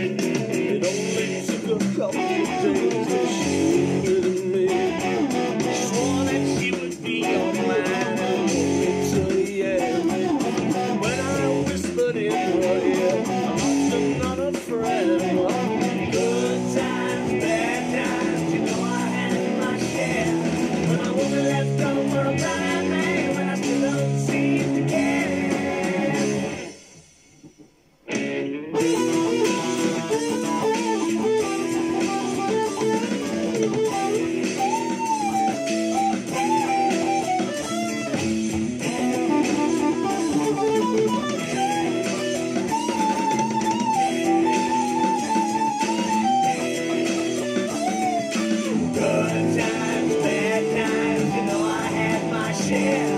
It only took a couple days to she me. Swore that she would be until the end. When I whispered I'm not a friend. Good times, bad times, you know I had my share. When left blind man, when I to care. Yeah.